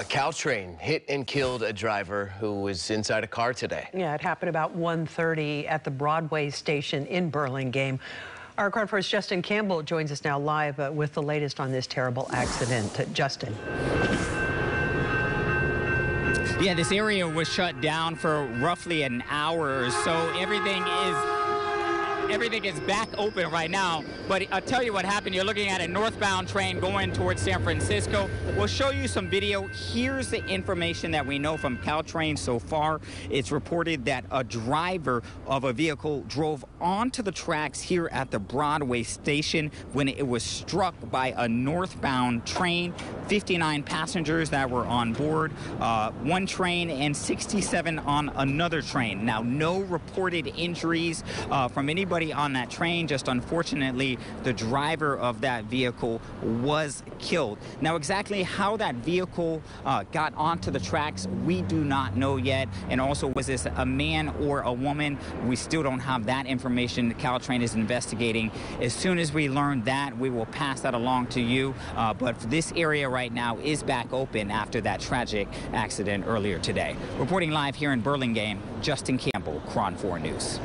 A Caltrain hit and killed a driver who was inside a car today. Yeah, it happened about 1.30 at the Broadway station in Burlingame. Our KRON 4's Justin Campbell joins us now live uh, with the latest on this terrible accident. Uh, Justin. Yeah, this area was shut down for roughly an hour or so. Everything is everything is back open right now. But I'll tell you what happened. You're looking at a northbound train going towards San Francisco. We'll show you some video. Here's the information that we know from Caltrain so far. It's reported that a driver of a vehicle drove onto the tracks here at the Broadway station when it was struck by a northbound train. 59 passengers that were on board, uh, one train and 67 on another train. Now, no reported injuries uh, from anybody on that train. Just unfortunately, the driver of that vehicle was killed. Now, exactly how that vehicle uh, got onto the tracks, we do not know yet. And also, was this a man or a woman? We still don't have that information. The Caltrain is investigating. As soon as we learn that, we will pass that along to you. Uh, but this area right now is back open after that tragic accident earlier today. Reporting live here in Burlingame, Justin Campbell, KRON 4 News.